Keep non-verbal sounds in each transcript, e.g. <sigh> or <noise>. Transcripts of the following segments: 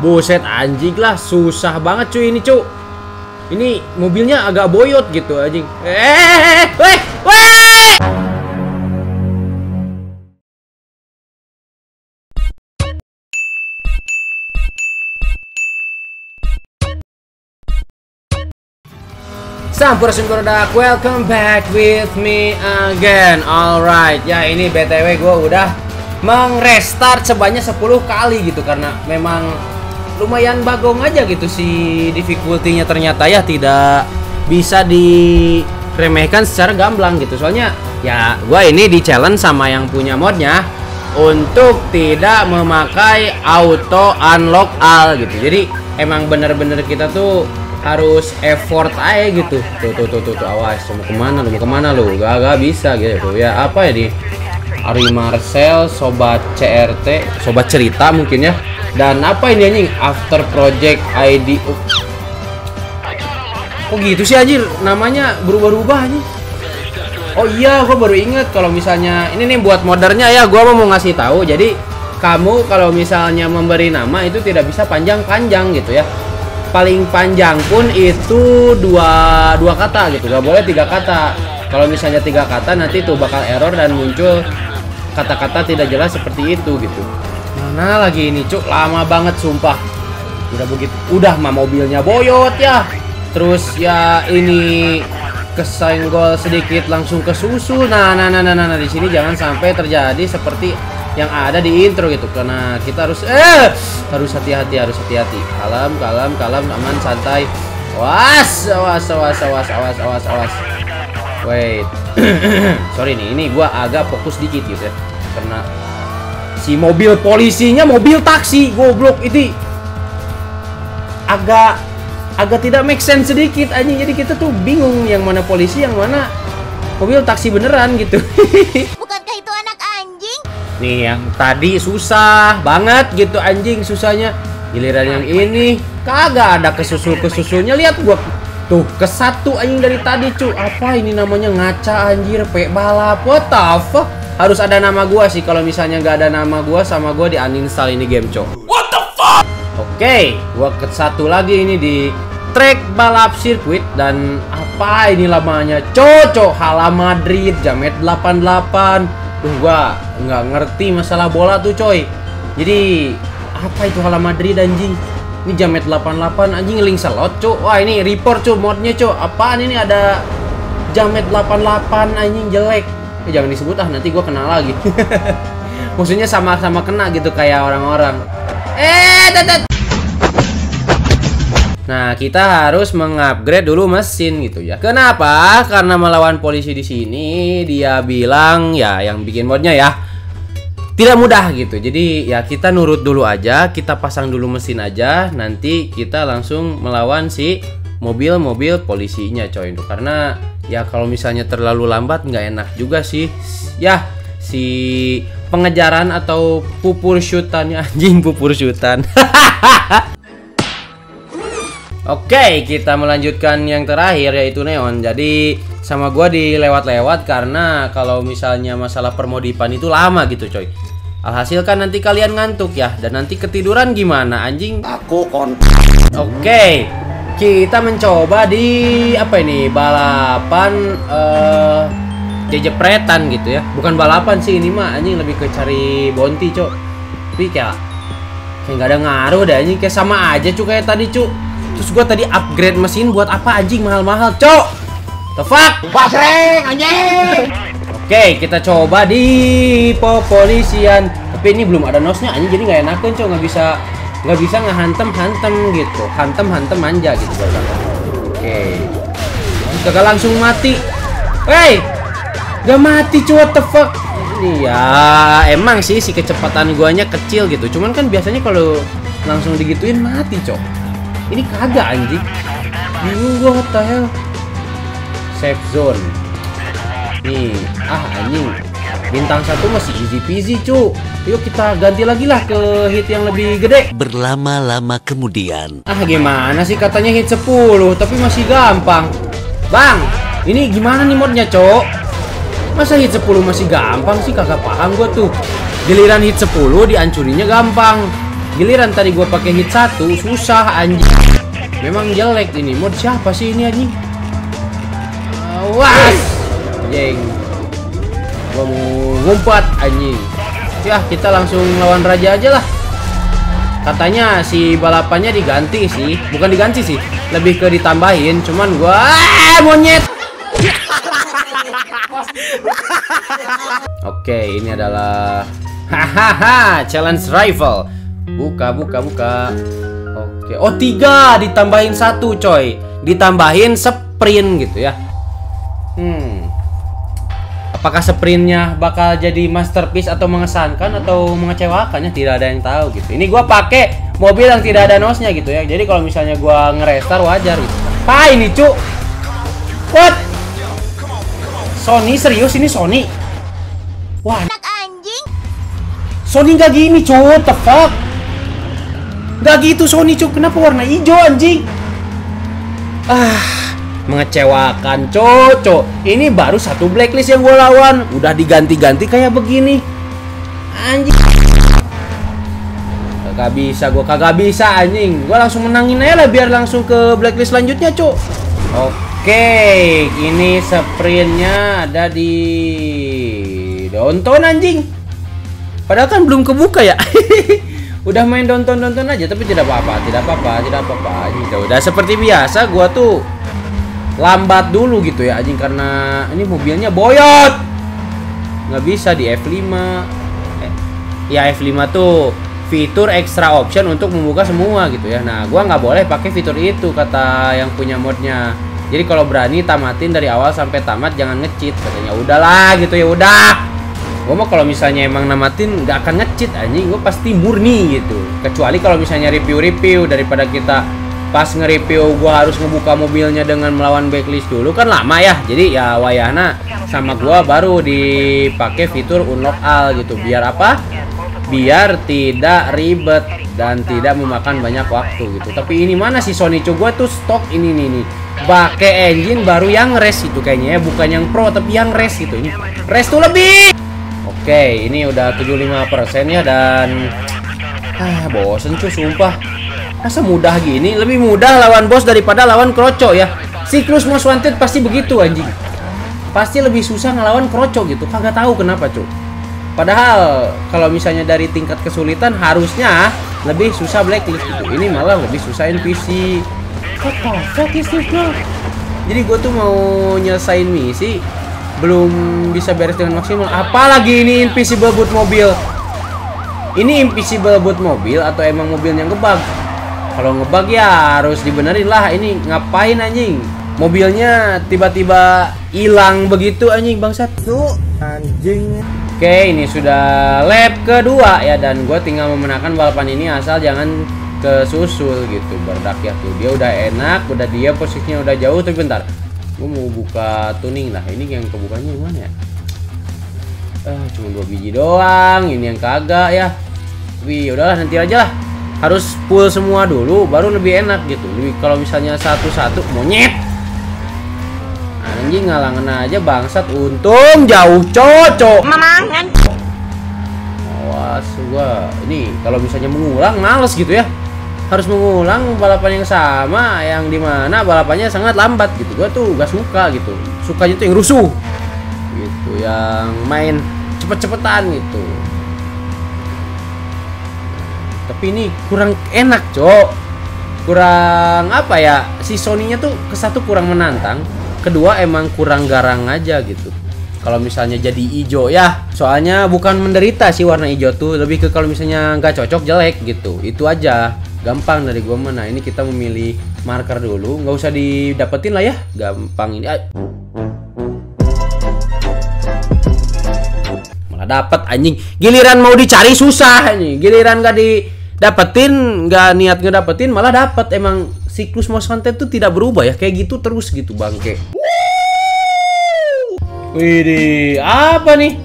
Buset anjing lah, susah banget cuy ini cuy. Ini mobilnya agak boyot gitu anjing. Eh, weh, weh. Sampurasun produk, welcome back with me again Alright, ya ini BTW gue udah mengrestart sebanyak 10 kali gitu Karena memang lumayan bagong aja gitu si difficulty-nya ternyata ya tidak bisa diremehkan secara gamblang gitu. Soalnya ya gue ini di challenge sama yang punya modnya Untuk tidak memakai auto unlock all gitu. Jadi emang bener-bener kita tuh harus effort aja gitu. Tuh tuh tuh tuh, tuh awas mau ke mana lu mau ke mana lu? Gak gak bisa gitu. Ya apa ya di? Ari Marcel sobat CRT sobat cerita mungkin ya dan apa ini anjing? After project ID kok gitu sih anjir? Namanya berubah-ubah anjing. Oh iya, gua baru inget kalau misalnya ini nih buat modernya ya, gua mau ngasih tahu. Jadi kamu kalau misalnya memberi nama itu tidak bisa panjang-panjang gitu ya. Paling panjang pun itu dua dua kata gitu. Gak boleh tiga kata. Kalau misalnya tiga kata nanti tuh bakal error dan muncul kata-kata tidak jelas seperti itu gitu mana lagi ini cuk? Lama banget sumpah. Udah begitu udah mah mobilnya boyot ya. Terus ya ini kesenggol sedikit langsung ke susu. Nah nah nah nah nah, nah. di sini jangan sampai terjadi seperti yang ada di intro gitu. Karena kita harus eh harus hati-hati harus hati-hati. Kalem kalem kalem aman santai. Awas awas awas awas awas awas awas. Wait. <clears throat> Sorry nih ini gua agak fokus dikit gitu ya. Karena si mobil polisinya mobil taksi goblok itu agak agak tidak make sense sedikit aja jadi kita tuh bingung yang mana polisi yang mana mobil taksi beneran gitu. <laughs> Bukankah itu anak anjing? Nih yang tadi susah banget gitu anjing susahnya. Giliran yang ini kagak ada kesusul kesusulnya lihat gua tuh ke satu anjing dari tadi cu. Apa ini namanya ngaca anjir pe balap? What the fuck harus ada nama gua sih kalau misalnya nggak ada nama gua sama gua di uninstall ini game co what the fuck? Oke okay, gua ke satu lagi ini di track balap sirkuit dan apa ini lamanya? Cocok Hala Madrid Jamet 88 Duh gua nggak ngerti masalah bola tuh coy. Jadi apa itu Hala Madrid anjing? Ini Jamet 88 anjing link slot cok Wah ini report cok modnya cok Apaan ini? Ada Jamet 88 anjing jelek eh, Jangan disebut ah nanti gua kenal lagi <laughs> Maksudnya sama-sama kena gitu kayak orang-orang Eh tetet Nah, kita harus mengupgrade dulu mesin gitu ya. Kenapa? Karena melawan polisi di sini dia bilang ya yang bikin modnya ya tidak mudah gitu. Jadi ya kita nurut dulu aja, kita pasang dulu mesin aja, nanti kita langsung melawan si mobil-mobil polisinya coy. Karena ya kalau misalnya terlalu lambat nggak enak juga sih. Ya si pengejaran atau pupur syutannya <laughs> anjing pupur syutan. <laughs> Oke, kita melanjutkan yang terakhir yaitu neon. Jadi sama gua dilewat-lewat karena kalau misalnya masalah permodipan itu lama gitu, coy. Alhasil kan nanti kalian ngantuk ya dan nanti ketiduran gimana anjing? Aku kon. Oke. Kita mencoba di apa ini? Balapan eh jejepretan gitu ya. Bukan balapan sih ini mah anjing lebih ke cari bounty, cok. Tapi kayak kayak nggak ada ngaruh deh anjing kayak sama aja cu kayak tadi, cu. Terus gua tadi upgrade mesin buat apa anjing mahal-mahal, cok? The fuck? Basreng anjing. Oke, kita coba di popolisian. Tapi ini belum ada nosnya anjing jadi nggak enakan, cok. Nggak bisa nggak bisa ngehantem hantem gitu. Hantem hantem manja gitu. Oke. Kagak langsung mati. Hey! Gak mati, cuy, what the fuck? Ini ya emang sih si kecepatan guanya kecil gitu. Cuman kan biasanya kalau langsung digituin mati, cok. Ini kagak anjing. Bingung gua what the hell. Safe zone. Nih, ah anjing. Bintang satu masih easy peasy, cu. Yuk kita ganti lagi lah ke hit yang lebih gede. Berlama-lama kemudian, Ah gimana sih katanya hit 10 tapi masih gampang. Bang, ini gimana nih modnya, Cok? Masa hit 10 masih gampang sih kagak paham gua tuh. Giliran hit 10 dihancurinya gampang. Giliran tadi gua pakai hit satu susah anjing. Memang jelek ini. Mod siapa sih ini anjing? Awas. Jeng. Gua mau ngumpat anjing. Ya, kita langsung lawan raja aja lah. Katanya si balapannya diganti sih, bukan diganti sih, lebih ke ditambahin. Cuman gua ah, monyet. <laughs> Oke, ini adalah <laughs> hahaha challenge rifle. Buka, buka, buka. Oke, oh tiga ditambahin satu coy, ditambahin sprint gitu ya. Hmm, apakah sprintnya bakal jadi masterpiece atau mengesankan atau mengecewakan? Ya tidak ada yang tahu gitu. Ini gua pakai mobil yang tidak ada nosnya gitu ya. Jadi kalau misalnya gua ngerestar wajar gitu. Apa ini cuk. What? Sony serius? Ini Sony? Wah Anak anjing. Sony nggak gini what the fuck? Nggak gitu Sony cuk. Kenapa warna hijau anjing? Ah mengecewakan cocok ini baru satu blacklist yang gue lawan. Udah diganti-ganti kayak begini. Anjing. Kagak bisa gue kagak bisa anjing. Gue langsung menangin aja lah biar langsung ke blacklist selanjutnya cok oke ini sprintnya ada di Downtown anjing. Padahal kan belum kebuka ya. <laughs> Udah main Downtown aja tapi tidak apa-apa tidak apa-apa tidak apa-apa. Gitu. Udah seperti biasa gua tuh lambat dulu gitu ya anjing karena ini mobilnya boyot. Nggak bisa di F5 eh, ya F5 tuh fitur extra option untuk membuka semua gitu ya. Nah gua nggak boleh pakai fitur itu kata yang punya modnya. Jadi kalau berani tamatin dari awal sampai tamat jangan ngecit katanya. Udahlah gitu ya udah. Gua mau kalau misalnya emang namatin nggak akan ngecit anjing. Gua pasti murni gitu. Kecuali kalau misalnya review-review daripada kita pas nge-review gua harus ngebuka mobilnya dengan melawan backlist dulu. Kan lama ya. Jadi ya wayana sama gua baru dipakai fitur unlock all gitu. Biar apa? Biar tidak ribet dan tidak memakan banyak waktu gitu. Tapi ini mana sih Sony Cu gua tuh stok ini nih nih pakai engine baru yang race itu kayaknya ya. Bukan yang pro tapi yang race gitu ini race tuh lebih. Oke ini udah 75% ya dan ah bosen cuy sumpah Masa mudah gini? Lebih mudah lawan bos daripada lawan kroco ya. Siklus Most Wanted pasti begitu anjing. Pasti lebih susah ngelawan kroco gitu. Kagak tahu kenapa, Cuk. Padahal kalau misalnya dari tingkat kesulitan harusnya lebih susah blacklist gitu. Ini malah lebih susah NPC. Fuck? Jadi gue tuh mau nyelesain misi belum bisa beres dengan maksimal. Apalagi ini invisible boot mobil. Ini invisible boot mobil atau emang mobilnya ngebug? Kalau ngebug ya harus dibenerin lah. Ini ngapain anjing? Mobilnya tiba-tiba hilang begitu anjing bangsat. Tuh anjing. Oke, ini sudah lap kedua. Ya dan gue tinggal memenangkan balapan ini asal jangan kesusul gitu. Berdak ya tuh. Dia udah enak udah dia posisinya udah jauh. Tapi bentar gue mau buka tuning lah. Ini yang kebukanya yang mana ya? Eh cuma dua biji doang. Ini yang kagak ya. Wih udahlah nanti aja lah harus full semua dulu baru lebih enak gitu. Lebih kalau misalnya satu-satu monyet. Anjing ngalangan aja bangsat. Untung jauh cocok. Awas gua. Ini kalau misalnya mengulang males gitu ya. Harus mengulang balapan yang sama yang di mana balapannya sangat lambat gitu. Gua tuh gak suka gitu. Sukanya tuh yang rusuh. Gitu yang main cepet-cepetan gitu tapi ini kurang enak cok. Kurang apa ya si Sony-nya tuh ke satu kurang menantang kedua emang kurang garang aja gitu. Kalau misalnya jadi hijau ya soalnya bukan menderita sih warna hijau tuh lebih ke kalau misalnya nggak cocok jelek gitu. Itu aja gampang dari gua mana ini kita memilih marker dulu nggak usah didapetin lah ya gampang ini. Ah. malah dapat anjing. Giliran mau dicari susah nih giliran nggak didapetin nggak niat ngedapetin malah dapat emang siklus most content tuh tidak berubah ya kayak gitu terus gitu bangke Wih, apa nih?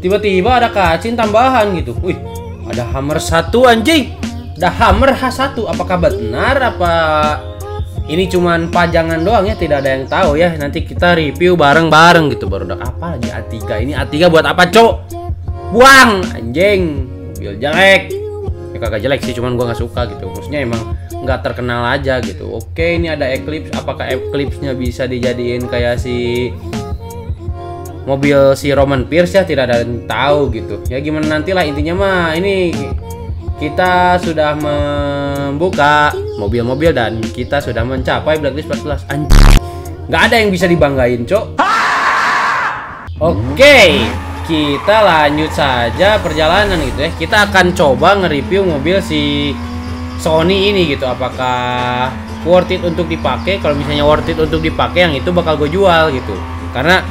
Tiba-tiba ada kacin tambahan gitu. Wih, ada hammer satu anjing. Ada hammer H1. Apakah benar apa ini cuman pajangan doang ya? Tidak ada yang tahu ya. Nanti kita review bareng-bareng gitu baru udah apa lagi A3 ini A3 buat apa, Cok? Buang anjing. Mobil jelek. Ya kagak jelek sih cuman gua nggak suka gitu. Maksudnya emang nggak terkenal aja gitu. Oke ini ada Eclipse. Apakah Eclipse-nya bisa dijadiin kayak si mobil si Roman Pierce ya? Tidak ada yang tahu gitu. Ya gimana nantilah intinya mah. Ini kita sudah membuka mobil-mobil dan kita sudah mencapai blacklist 14 anjing nggak ada yang bisa dibanggain cok. Oke kita lanjut saja perjalanan gitu ya. Kita akan coba nge-review mobil si Sony ini gitu. Apakah worth it untuk dipakai? Kalau misalnya worth it untuk dipakai yang itu bakal gue jual gitu. Karena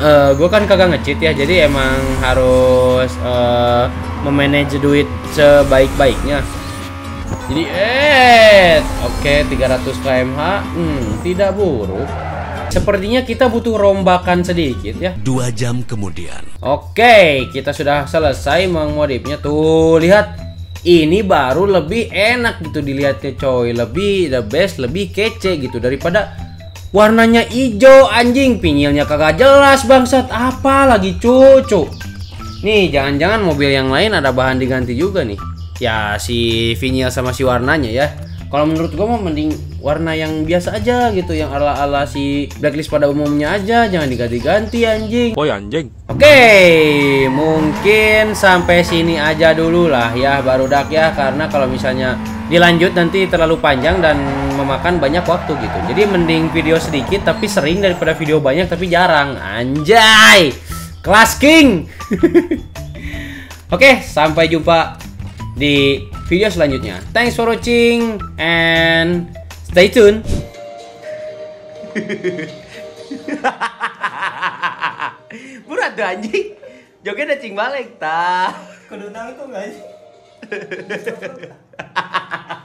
uh, gue kan kagak ngecheat ya. Jadi emang harus uh, memanage duit sebaik-baiknya. Jadi eh oke 300 kmh. Hmm, tidak buruk sepertinya kita butuh rombakan sedikit ya Dua jam kemudian. Oke, kita sudah selesai mengmodifnya. Tuh, lihat. Ini baru lebih enak gitu dilihatnya coy. Lebih the best, lebih kece gitu daripada warnanya hijau anjing. Pinyilnya kagak jelas bangsat. Apa lagi cucu? Nih, jangan-jangan mobil yang lain ada bahan diganti juga nih. Ya, si vinyl sama si warnanya ya. Kalau menurut gua mau mending warna yang biasa aja gitu, yang ala-ala si blacklist pada umumnya aja, jangan diganti-ganti anjing. Boy anjing. Oke, mungkin sampai sini aja dulu lah ya barudak ya karena kalau misalnya dilanjut nanti terlalu panjang dan memakan banyak waktu gitu. Jadi mending video sedikit tapi sering daripada video banyak tapi jarang. Anjay. Kelas king. <laughs> Oke, sampai jumpa di video selanjutnya. Thanks for watching and stay tune. Berat <laughs> tuh anjing. Joget ada cing balik ta. Kudu tahu itu enggak sih? <laughs>